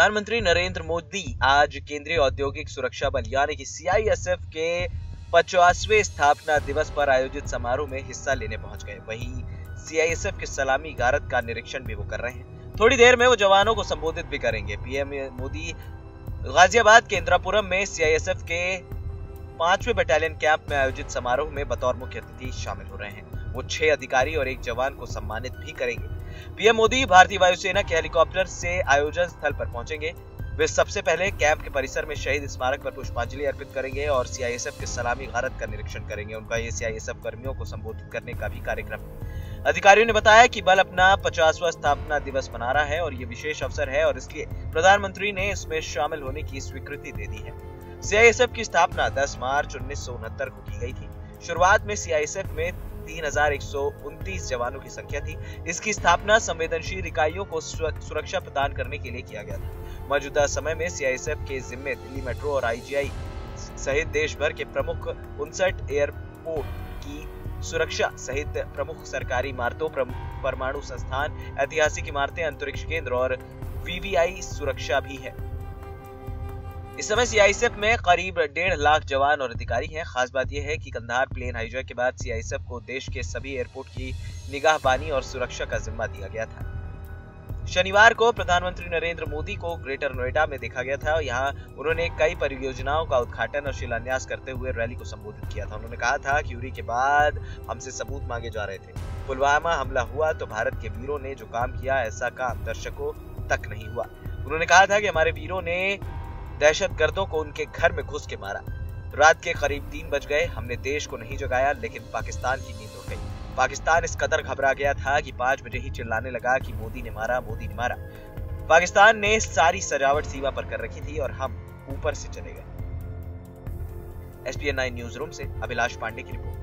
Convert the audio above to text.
प्रधानमंत्री नरेंद्र मोदी आज केंद्रीय औद्योगिक सुरक्षा बल, यानी कि सीआईएसएफ के पचासवे स्थापना दिवस पर आयोजित समारोह में हिस्सा लेने पहुँच गए। वहीं सीआईएसएफ के सलामी गारद का निरीक्षण भी वो कर रहे हैं। थोड़ी देर में वो जवानों को संबोधित भी करेंगे। पीएम मोदी गाजियाबाद के इंद्रापुरम में सीआईएसएफ के पांचवे बटालियन कैंप में आयोजित समारोह में बतौर मुख्य अतिथि शामिल हो रहे हैं। वो छह अधिकारी और एक जवान को सम्मानित भी करेंगे। पीएम मोदी भारतीय वायुसेना के हेलीकॉप्टर से आयोजन स्थल पर पहुँचेंगे। वे सबसे पहले कैंप के परिसर में शहीद स्मारक पर पुष्पांजलि अर्पित करेंगे और सीआईएसएफ के सलामी भारत का निरीक्षण करेंगे। उनका ये सीआईएसएफ कर्मियों को संबोधित करने का भी कार्यक्रम। अधिकारियों ने बताया कि बल अपना पचासवा स्थापना दिवस मना रहा है और ये विशेष अवसर है और इसलिए प्रधानमंत्री ने इसमें शामिल होने की स्वीकृति दे दी है। सीआईएसएफ की स्थापना 10 मार्च उन्नीस सौ उनहत्तर को की गई थी। शुरुआत में सीआईएसएफ में तीन हज़ार एक सौ उनतीस जवानों की संख्या थी। इसकी स्थापना संवेदनशील इकाइयों को सुरक्षा प्रदान करने के लिए किया गया था। मौजूदा समय में सीआईएसएफ के जिम्मे दिल्ली मेट्रो और आईजीआई सहित देश भर के प्रमुख उनसठ एयरपोर्ट की सुरक्षा सहित प्रमुख सरकारी इमारतों परमाणु संस्थान, ऐतिहासिक इमारतें, अंतरिक्ष केंद्र और वीवीआई सुरक्षा भी है। इस समय सीआईएसएफ में करीब डेढ़ लाख जवान और अधिकारी हैं। खास बात यह है कि कंधार प्लेन हाईजैक के बाद सीआईएसएफ को देश के सभी एयरपोर्ट की निगाहबानी और सुरक्षा का जिम्मा दिया गया था। शनिवार को प्रधानमंत्री नरेंद्र मोदी को ग्रेटर नोएडा में देखा गया था और यहाँ उन्होंने कई परियोजनाओं का उद्घाटन और शिलान्यास करते हुए रैली को संबोधित किया था। उन्होंने कहा था कि उरी के बाद हमसे सबूत मांगे जा रहे थे। पुलवामा हमला हुआ तो भारत के वीरों ने जो काम किया, ऐसा काम दर्शकों तक नहीं हुआ। उन्होंने कहा था कि हमारे वीरों ने दहशत गर्दों को उनके घर में घुस के मारा। रात के करीब तीन बज गए, हमने देश को नहीं जगाया, लेकिन पाकिस्तान की नींद उड़ गई। पाकिस्तान इस कदर घबरा गया था कि पाँच बजे ही चिल्लाने लगा कि मोदी ने मारा, मोदी ने मारा। पाकिस्तान ने सारी सजावट सीमा पर कर रखी थी और हम ऊपर से चले गए। नाइन न्यूज़ रूम से अभिलाष पांडे की रिपोर्ट।